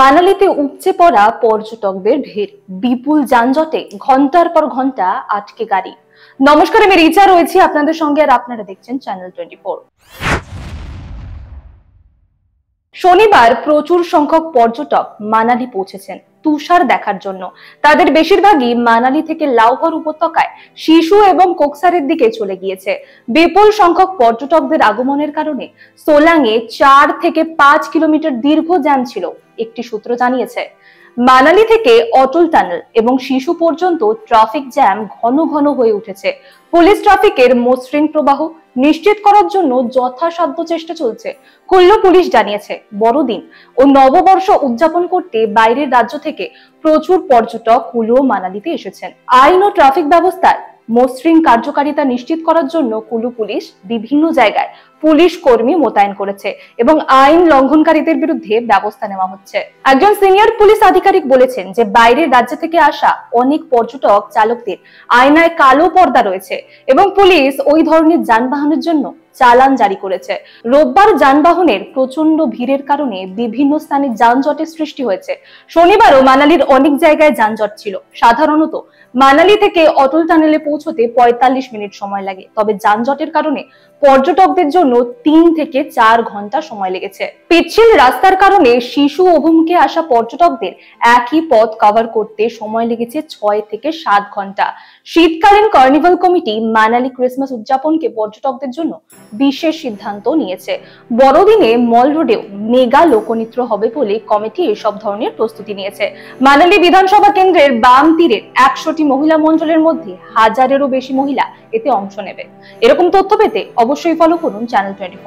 মানালিতে উপচে পড়া পর্যটকদের ভিড়। বিপুল যানজটে ঘণ্টার পর ঘণ্টা আটকে গাড়ি। নমস্কার, আমি রিচা রয়েছি আপনাদের সঙ্গে আর আপনারা দেখছেন চ্যানেল টোয়েন্টি শনিবার প্রচুর সংখ্যক পর্যটক মানালি পৌঁছেছেন তুষার দেখার জন্য। তাদের বেশিরভাগই মানালি থেকে লাউহর উপত্যকায় শিশু এবং কোকসারের দিকে চলে গিয়েছে। বিপুল সংখ্যক পর্যটকদের আগমনের কারণে সোলাংয়ে চার থেকে পাঁচ কিলোমিটার দীর্ঘ যান ছিল, একটি সূত্র জানিয়েছে। মানালি থেকে অটল টানেল এবং শিশু পর্যন্ত ট্রাফিক জ্যাম ঘন ঘন হয়ে উঠেছে। পুলিশ ট্রাফিকের মসৃণ প্রবাহ নিশ্চিত করার জন্য যথাসাধ্য চেষ্টা চলছে কুল্লু পুলিশ জানিয়েছে। বড়দিন ও নববর্ষ উদযাপন করতে বাইরের রাজ্য থেকে প্রচুর পর্যটক কুলু ও মানালিতে এসেছেন। আইন ও ট্রাফিক ব্যবস্থার মসৃণ কার্যকারিতা নিশ্চিত করার জন্য কুলু পুলিশ বিভিন্ন জায়গায় পুলিশ কর্মী মোতায়েন করেছে এবং আইন লঙ্ঘনকারীদের বিরুদ্ধে ব্যবস্থা নেওয়া হচ্ছে। একজন সিনিয়র পুলিশ আধিকারিক বলেছেন যে, বাইরের রাজ্য থেকে আসা অনেক পর্যটক চালকদের আয়নায় কালো পর্দা রয়েছে এবং পুলিশ ওই ধরনের যানবাহনের জন্য চালান জারি করেছে। রোববার যানবাহনের প্রচণ্ড ভিড়ের কারণে বিভিন্ন স্থানে যানজটের সৃষ্টি হয়েছে। শনিবারও মানালির অনেক জায়গায় যানজট ছিল। সাধারণত মানালি থেকে অটল টানেলে পৌঁছতে পঁয়তাল্লিশ মিনিট সময় লাগে। তবে যানজটের কারণে পর্যটকদের জন্য তিন থেকে চার ঘণ্টা সময় লেগেছে। পিচ্ছিল রাস্তার কারণে শিশু অভিমুখে আসা পর্যটকদের একই পথ কভার করতে সময় লেগেছে ছয় থেকে সাত ঘণ্টা। শীতকালীন কার্নিভাল কমিটি মানালি ক্রিসমাস উদযাপনকে পর্যটকদের জন্য বিশেষ সিদ্ধান্ত নিয়েছে। বড়দিনে মল রোডেও মেগা লোকনৃত্য হবে বলে কমিটি এসব ধরনের প্রস্তুতি নিয়েছে। মানালি বিধানসভা কেন্দ্রের বাম তীরের একশোটি মহিলা মন্ডলের মধ্যে হাজারেরও বেশি মহিলা এতে অংশ নেবে। এরকম তথ্য পেতে অবশ্যই ফলো করুন চ্যানেল টোয়েন্টি